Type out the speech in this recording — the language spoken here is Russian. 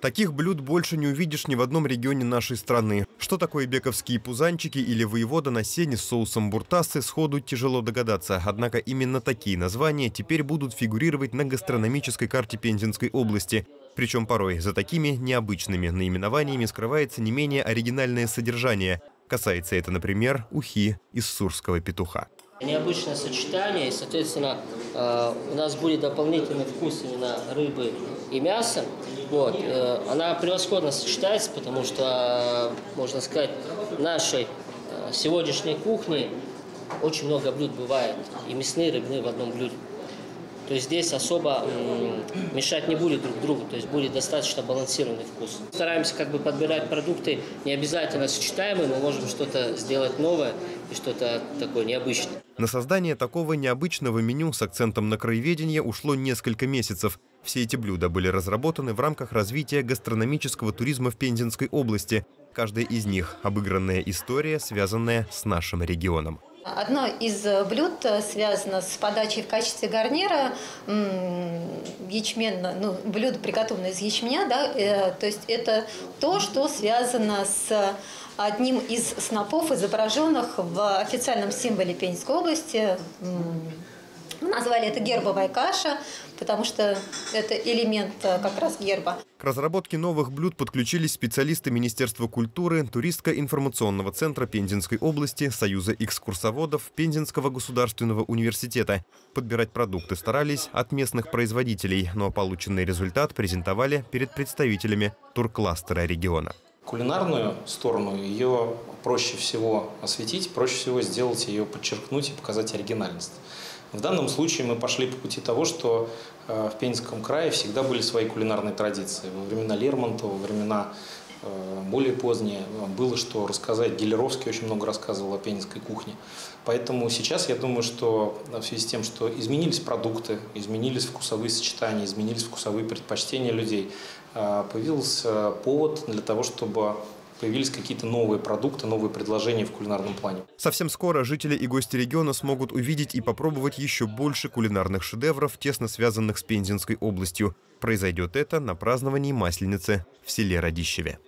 Таких блюд больше не увидишь ни в одном регионе нашей страны. Что такое бековские пузанчики или воевода на сене с соусом буртасы, сходу тяжело догадаться. Однако именно такие названия теперь будут фигурировать на гастрономической карте Пензенской области. Причем порой за такими необычными наименованиями скрывается не менее оригинальное содержание. Касается это, например, ухи из сурского петуха. Необычное сочетание, и, соответственно, э, у нас будет дополнительный вкус именно рыбы и мяса. Вот. Э, она превосходно сочетается, потому что, можно сказать, нашей э, сегодняшней кухне очень много блюд бывает, и мясные, и рыбные в одном блюде. То есть здесь особо мешать не будет друг другу, то есть будет достаточно балансированный вкус. Стараемся как бы подбирать продукты не обязательно сочетаемые, мы можем что-то сделать новое и что-то такое необычное. На создание такого необычного меню с акцентом на краеведение ушло несколько месяцев. Все эти блюда были разработаны в рамках развития гастрономического туризма в Пензенской области. Каждая из них – обыгранная история, связанная с нашим регионом. Одно из блюд связано с подачей в качестве гарнира ячменно, ну, блюдо приготовленное из ячменя, да, э, то есть это то, что связано с одним из снопов, изображенных в официальном символе Пензенской области. Назвали это гербовая каша, потому что это элемент э, как раз герба. К разработке новых блюд подключились специалисты Министерства культуры, Туристско-информационного центра Пензенской области, Союза экскурсоводов, Пензенского государственного университета. Подбирать продукты старались от местных производителей, но полученный результат презентовали перед представителями туркластера региона. Кулинарную сторону ее проще всего осветить, проще всего сделать ее, подчеркнуть и показать оригинальность. В данном случае мы пошли по пути того, что э, в Пензенском крае всегда были свои кулинарные традиции. Во времена Лермонтова, во времена э, более поздние было что рассказать. Гелеровский очень много рассказывал о пензенской кухне. Поэтому сейчас я думаю, что в связи с тем, что изменились продукты, изменились вкусовые сочетания, изменились вкусовые предпочтения людей, э, появился повод для того, чтобы появились какие-то новые продукты, новые предложения в кулинарном плане. Совсем скоро жители и гости региона смогут увидеть и попробовать еще больше кулинарных шедевров, тесно связанных с Пензенской областью. Произойдет это на праздновании Масленицы в селе Радищеве.